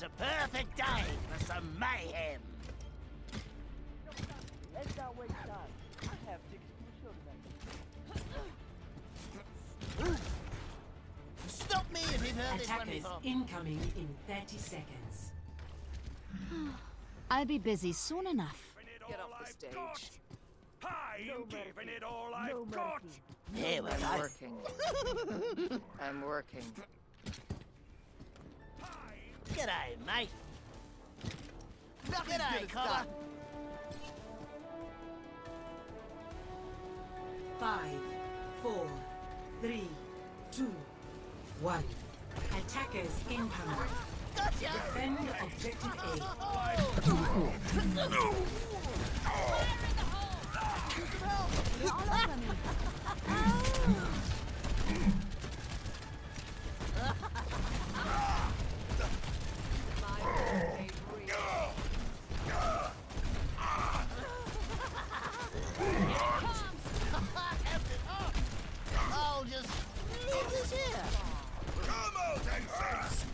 It's a perfect day for some mayhem. Let's not waste time. I have tickets to the show tonight. Stop me if you've heard this one Attackers before. incoming in 30 seconds. I'll be busy soon enough. Get off the stage. I am giving it all I've No got. mercy. Here we I'm working. I'm working. G'day, mate. G'day, Collar. Five, four, three, two, one. Attackers incoming. Gotcha! Defend objective A. I'll just leave this here. Come out and face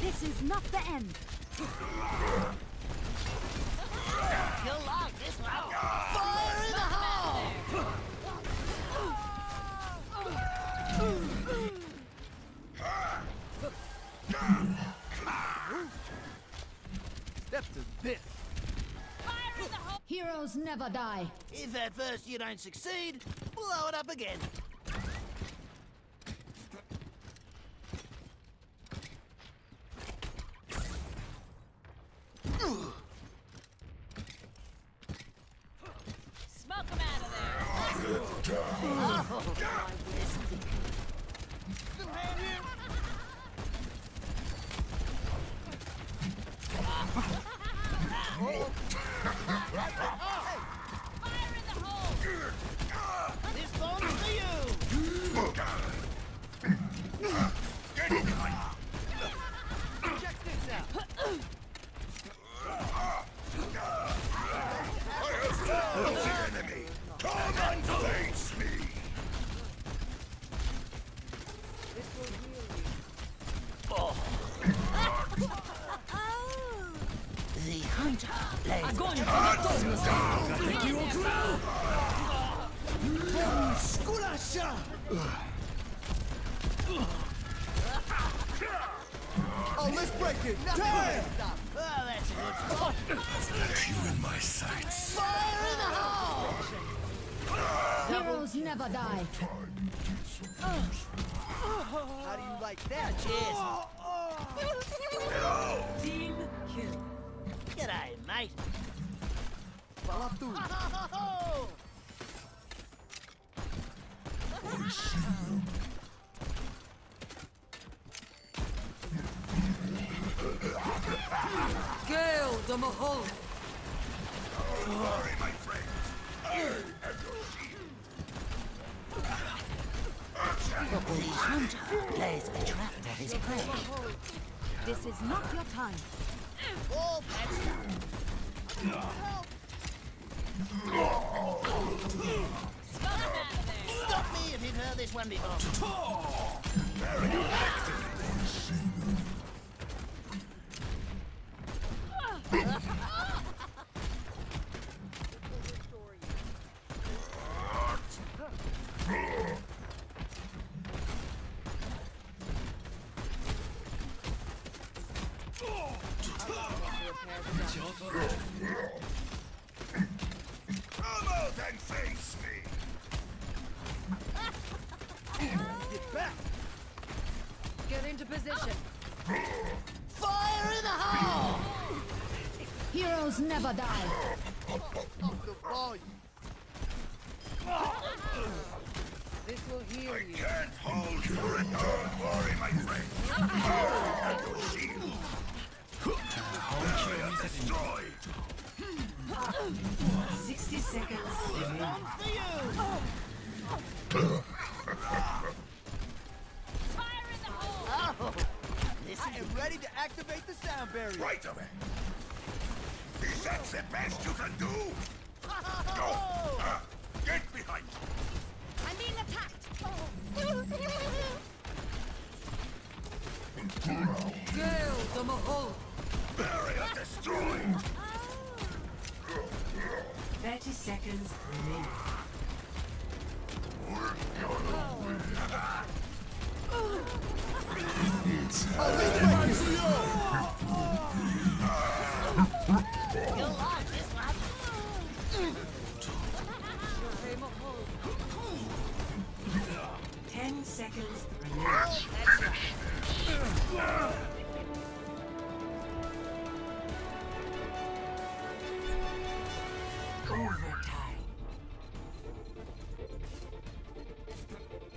This is not the end. You'll like this one. Fire in the hole! Step to this. Heroes never die. If at first you don't succeed, blow it up again. Smoke them out of there. Fire in the hole. This bomb's for you. Check this out. the enemy. Come and face me. The hunter lays I'm Oh, let's break it. Damn! Stop. Oh, that's a good spot. You in my sights. Fire in the hole! Heroes never die. How do you like that? Cheers. Team kill. G'day, mate. Fala tu. Ho-ho-ho! Gale the Mahal. Sorry, my friend. I am your shield. The hunter lays a trap for his prey. This is not your time. All patched up. Smoke them out of there. Stop me if you've heard this one before. Come out and face me. Get back. Get into position. Fire in the hole! Heroes never die. Up the volume. This will heal I you. can't hold your it. Don't worry, my friend. Destroyed. 60 seconds remaining. For you! Fire in the hole. Oh, this I am ready to activate the sound barrier. Right away. Is that the best you can do? Go. Ah, Get behind! I'm being attacked. Gale the Mahol. Barrier destroyed! 30 seconds remaining. You'll like this one.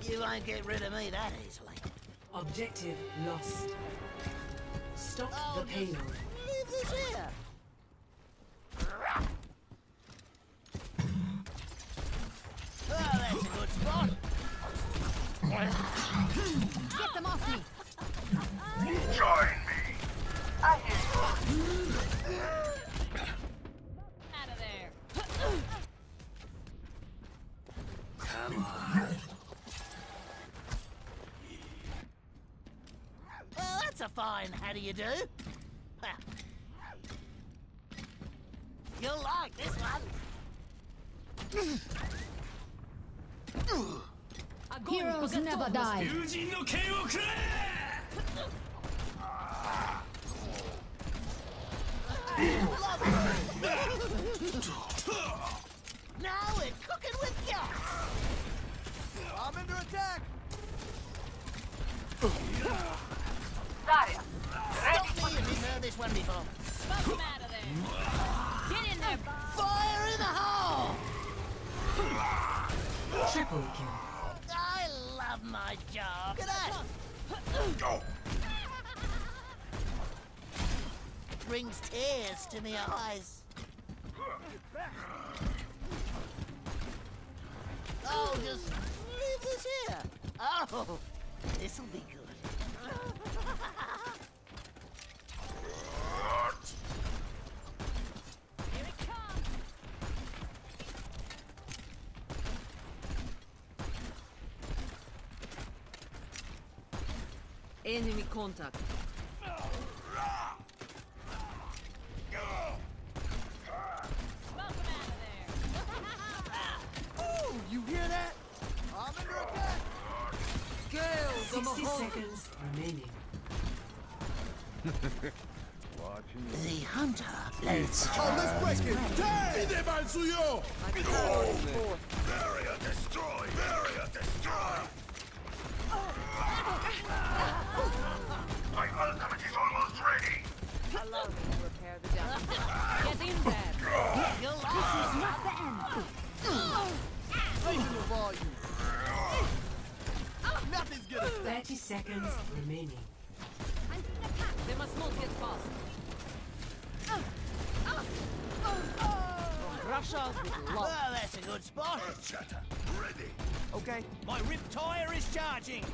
You won't get rid of me that easily. Objective lost. Stop Oh, the payload. Leave this here. Oh, that's a good spot. Get them off me. That's a fine how do you do. You'll like this one. Heroes never die. Now we're cooking with gas. I'm under attack. Stop me if you've heard this one before. Smoke him out of there. Get in there. Fire in the hole! Triple kill. I love my job. Look at that. Go! Brings tears to my eyes. Oh, just leave this here. Oh, this'll be good. Here it comes. Enemy contact. Smoke him out of there. Oh, you hear that? I'm under attack. Gale the 60 seconds remaining. The hunter lays Oh, let's break it. Damn! Barrier destroyed! Barrier destroyed! seconds remaining. They must not get past. Russia with love. Oh, that's a good spot. Shatter, ready! Okay. My rip tire is charging.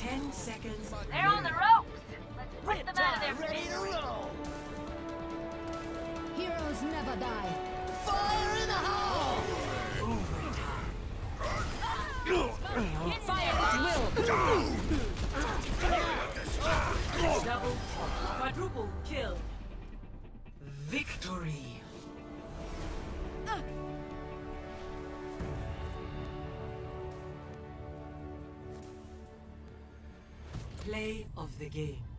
Ten seconds They're on the ropes. Let's Rip them out of tire their ready to roll. Heroes never die. Play of the game.